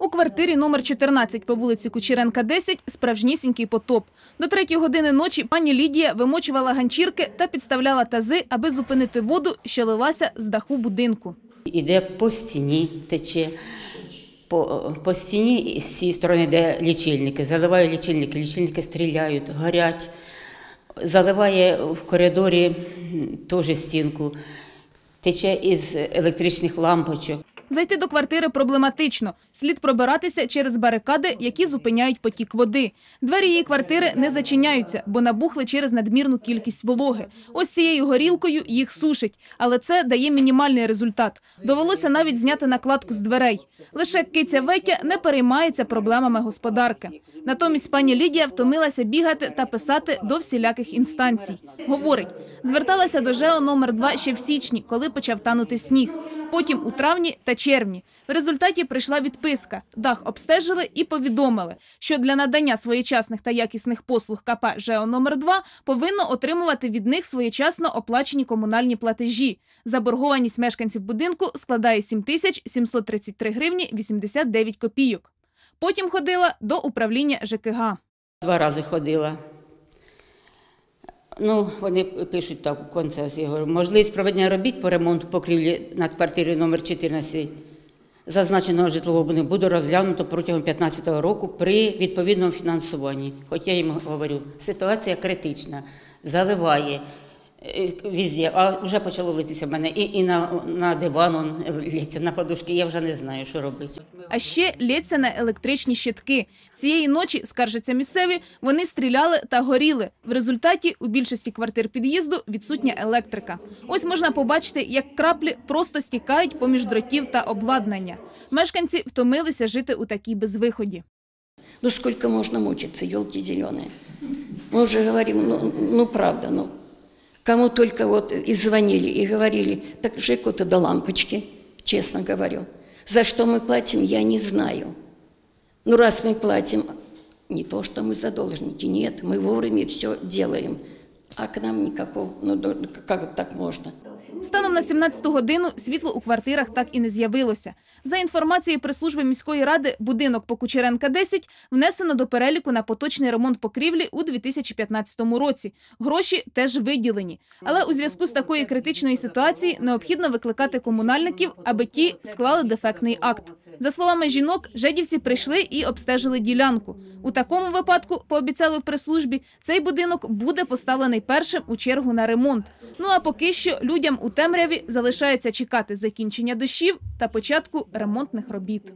У квартирі номер 14 по вулиці Кучеренка, 10 справжнісінький потоп. До третьої години ночі пані Лідія вимочувала ганчірки та підставляла тази, аби зупинити воду, що лилася з даху будинку. Іде по стіні, тече. По, по стіні з цієї сторони йде лічильники, заливає лічильники, лічильники стріляють, горять. Заливає в коридорі теж стінку, тече із електричних лампочок. Зайти до квартири проблематично. Слід пробиратися через барикади, які зупиняють потік води. Двері її квартири не зачиняються, бо набухли через надмірну кількість вологи. Ось цією горілкою їх сушить, але це дає мінімальний результат. Довелося навіть зняти накладку з дверей. Лише киця Ветя не переймається проблемами господарки. Натомість пані Лідія втомилася бігати та писати до всіляких інстанцій. Говорить, зверталася до ЖЕО номер 2 ще в січні, коли почав танути сніг. Потім у травні та червні. В результаті прийшла відписка. Дах обстежили і повідомили, що для надання своєчасних та якісних послуг КП ЖЕО номер 2 повинно отримувати від них своєчасно оплачені комунальні платежі. Заборгованість мешканців будинку складає 7 тисяч 733 гривні 89 копійок. Потім ходила до управління ЖКГ. Два рази ходила. Ну, вони пишуть так у концесі. Я говорю, можливість проведення робіт по ремонту покрівлі над квартирою номер 14 зазначеного житлового будинку буде розглянуто протягом 2015 року при відповідному фінансуванні. Хоч я їм говорю, ситуація критична, заливає е, везде, а вже почало литися в мене і, і на, на диван лється, на подушки, я вже не знаю, що робити. А ще лється на електричні щитки. Цієї ночі, скаржаться місцеві, вони стріляли та горіли. В результаті у більшості квартир під'їзду відсутня електрика. Ось можна побачити, як краплі просто стікають поміж дротів та обладнання. Мешканці втомилися жити у такій безвиході. Ну сколько можно мучиться, елки зеленые? Мы уже говорим, ну, ну правда, ну. Кому только вот и звонили, и говорили, так Жеку-то до лампочки, честно говорю. За что мы платим, я не знаю. Ну раз мы платим, не то, что мы задолжники, нет, мы вовремя все делаем. А к нам никакого, ну как так можно? Станом на 17 годину світло у квартирах так і не з'явилося. За інформацією прес-служби міської ради, будинок по Кучеренка 10 внесено до переліку на поточний ремонт покрівлі у 2015 році. Гроші теж виділені. Але у зв'язку з такою критичною ситуацією необхідно викликати комунальників, аби ті склали дефектний акт. За словами жінок, жедівці прийшли і обстежили ділянку. У такому випадку, пообіцяли в прес-службі, цей будинок буде поставлений першим у чергу на ремонт. Ну а поки що людям у темряві залишається чекати закінчення дощів та початку ремонтних робіт.